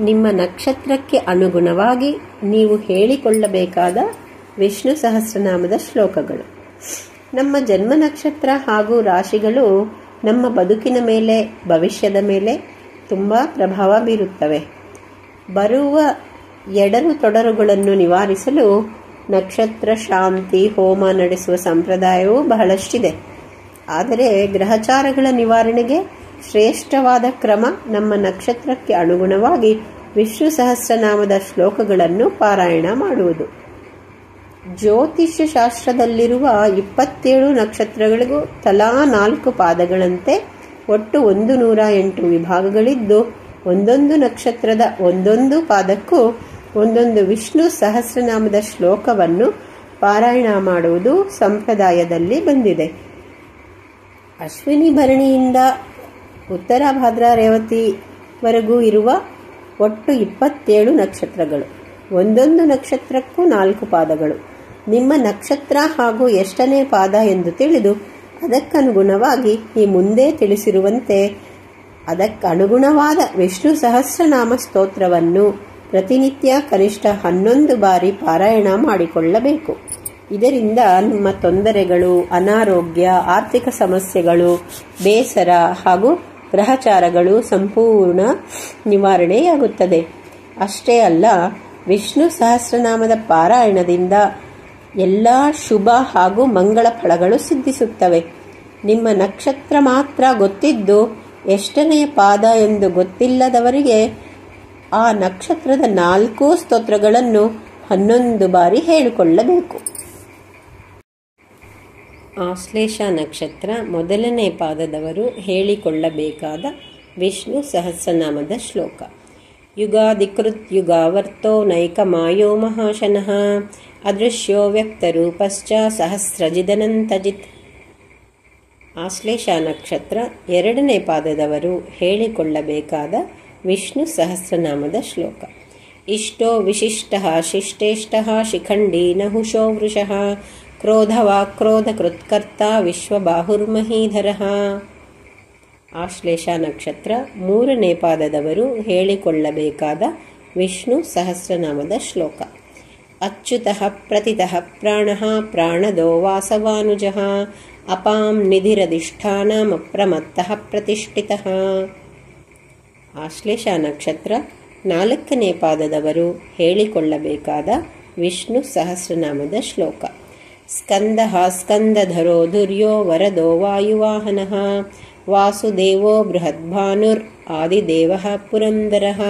ನಿಮ್ಮ ನಕ್ಷತ್ರಕ್ಕೆ ಅನುಗುಣವಾಗಿ ನೀವು ಹೇಳಿಕೊಳ್ಳಬೇಕಾದ ವಿಷ್ಣು ಸಹಸ್ರನಾಮದ ಶ್ಲೋಕಗಳು. ನಮ್ಮ ಜನ್ಮ ನಕ್ಷತ್ರ ಹಾಗೂ ರಾಶಿಗಳು ನಮ್ಮ ಬದುಕಿನ ಮೇಲೆ, ಭವಿಷ್ಯದ ಮೇಲೆ ತುಂಬ ಪ್ರಭಾವ ಬೀರುತ್ತವೆ. ಬರುವ ಎಡರು ತೊಡರುಗಳನ್ನು ನಿವಾರಿಸಲು ನಕ್ಷತ್ರ ಶಾಂತಿ, ಹೋಮ ನಡೆಸುವ ಸಂಪ್ರದಾಯವೂ ಬಹಳಷ್ಟಿದೆ. ಆದರೆ ಗ್ರಹಚಾರಗಳ ನಿವಾರಣೆಗೆ ಶ್ರೇಷ್ಠವಾದ ಕ್ರಮ ನಮ್ಮ ನಕ್ಷತ್ರಕ್ಕೆ ಅನುಗುಣವಾಗಿ ವಿಷ್ಣು ಸಹಸ್ರನಾಮದ ಶ್ಲೋಕಗಳನ್ನು ಪಾರಾಯಣ ಮಾಡುವುದು. ಜ್ಯೋತಿಷ್ಯ ಶಾಸ್ತ್ರದಲ್ಲಿರುವ ಇಪ್ಪತ್ತೇಳು ನಕ್ಷತ್ರಗಳಿಗೂ ತಲಾ ನಾಲ್ಕು ಪಾದಗಳಂತೆ ಒಟ್ಟು ಒಂದು ನೂರ ಎಂಟು ವಿಭಾಗಗಳಿದ್ದು, ಒಂದೊಂದು ನಕ್ಷತ್ರದ ಒಂದೊಂದು ಪಾದಕ್ಕೂ ಒಂದೊಂದು ವಿಷ್ಣು ಸಹಸ್ರನಾಮದ ಶ್ಲೋಕವನ್ನು ಪಾರಾಯಣ ಮಾಡುವುದು ಸಂಪ್ರದಾಯದಲ್ಲಿ ಬಂದಿದೆ. ಅಶ್ವಿನಿ ಭರಣಿಯಿಂದ ಉತ್ತರ ಭಾದ್ರಾ ರೇವತಿವರೆಗೂ ಇರುವ ಒಟ್ಟು ಇಪ್ಪತ್ತೇಳು ನಕ್ಷತ್ರಗಳು. ಒಂದೊಂದು ನಕ್ಷತ್ರಕ್ಕೂ ನಾಲ್ಕು ಪಾದಗಳು. ನಿಮ್ಮ ನಕ್ಷತ್ರ ಹಾಗೂ ಎಷ್ಟನೇ ಪಾದ ಎಂದು ತಿಳಿದು ಅದಕ್ಕನುಗುಣವಾಗಿ ಈ ಮುಂದೆ ತಿಳಿಸಿರುವಂತೆ ಅದಕ್ಕನುಗುಣವಾದ ವಿಷ್ಣು ಸಹಸ್ರನಾಮ ಸ್ತೋತ್ರವನ್ನು ಪ್ರತಿನಿತ್ಯ ಕನಿಷ್ಠ ಹನ್ನೊಂದು ಬಾರಿ ಪಾರಾಯಣ ಮಾಡಿಕೊಳ್ಳಬೇಕು. ಇದರಿಂದ ನಿಮ್ಮ ತೊಂದರೆಗಳು, ಅನಾರೋಗ್ಯ, ಆರ್ಥಿಕ ಸಮಸ್ಯೆಗಳು, ಬೇಸರ ಹಾಗೂ ಗ್ರಹಚಾರಗಳು ಸಂಪೂರ್ಣ ನಿವಾರಣೆಯಾಗುತ್ತದೆ. ಅಷ್ಟೇ ಅಲ್ಲ, ವಿಷ್ಣು ಸಹಸ್ರನಾಮದ ಪಾರಾಯಣದಿಂದ ಎಲ್ಲ ಶುಭ ಹಾಗೂ ಮಂಗಳ ಫಲಗಳು ಸಿದ್ಧಿಸುತ್ತವೆ. ನಿಮ್ಮ ನಕ್ಷತ್ರ ಮಾತ್ರ ಗೊತ್ತಿದ್ದು ಎಷ್ಟನೆಯ ಪಾದ ಎಂದು ಗೊತ್ತಿಲ್ಲದವರಿಗೆ ಆ ನಕ್ಷತ್ರದ ನಾಲ್ಕು ಸ್ತೋತ್ರಗಳನ್ನು ಹನ್ನೊಂದು ಬಾರಿ ಹೇಳಿಕೊಳ್ಳಬೇಕು. ಆಶ್ಲೇಷ ನಕ್ಷತ್ರ ಮೊದಲನೇ ಪಾದದವರು ಹೇಳಿಕೊಳ್ಳಬೇಕಾದ ವಿಷ್ಣು ಸಹಸ್ರನಾಮದ ಶ್ಲೋಕ. ಯುಗಾಧಿಕೃತ್ ಯುಗಾವರ್ತೋ ನೈಕಮಾಯೋ ಮಹಾಶನಃ ಅದೃಶ್ಯೋ ವ್ಯಕ್ತರೂಪಶ್ಚ ಸಹಸ್ರಜಿದನಂತಜಿತ್. ಆಶ್ಲೇಷ ನಕ್ಷತ್ರ ಎರಡನೇ ಪಾದದವರು ಹೇಳಿಕೊಳ್ಳಬೇಕಾದ ವಿಷ್ಣು ಸಹಸ್ರನಾಮದ ಶ್ಲೋಕ. ಇಷ್ಟೋ ವಿಶಿಷ್ಟ ಶಿಷ್ಟೇಷ್ಟ ಶಿಖಂಡಿ ನಹುಷೋ ವೃಷಃ ಕ್ರೋಧವಾಕ್ರೋಧಕೃತ್ಕರ್ತ ವಿಶ್ವಬಾಹುರ್ಮಹೀಧರ. ಆಶ್ಲೇಷ ನಕ್ಷತ್ರ ಮೂರನೇ ಪಾದದವರು ಹೇಳಿಕೊಳ್ಳಬೇಕಾದ ವಿಷ್ಣು ಸಹಸ್ರನಾಮದ ಶ್ಲೋಕ. ಅಚ್ಯುತಃ ಪ್ರತಿತಃ ಪ್ರಾಣಃ ಪ್ರಾಣದೋ ವಾಸವಾನುಜಃ. ಅಪಾಂ ನಿಧಿರಧಿಷ್ಠಾನಮಪ್ರಮತ್ತಃ ಪ್ರತಿಷ್ಠಿತಃ. ಆಶ್ಲೇಷ ನಕ್ಷತ್ರ ನಾಲ್ಕನೇ ಪಾದದವರು ಹೇಳಿಕೊಳ್ಳಬೇಕಾದ ವಿಷ್ಣು ಸಹಸ್ರನಾಮದ ಶ್ಲೋಕ. स्कन्दः स्कन्दधरो धुर्यो वरदो वायुवाहनः। वासुदेवो बृहद्भानुर् आदिदेवः पुरन्दरः।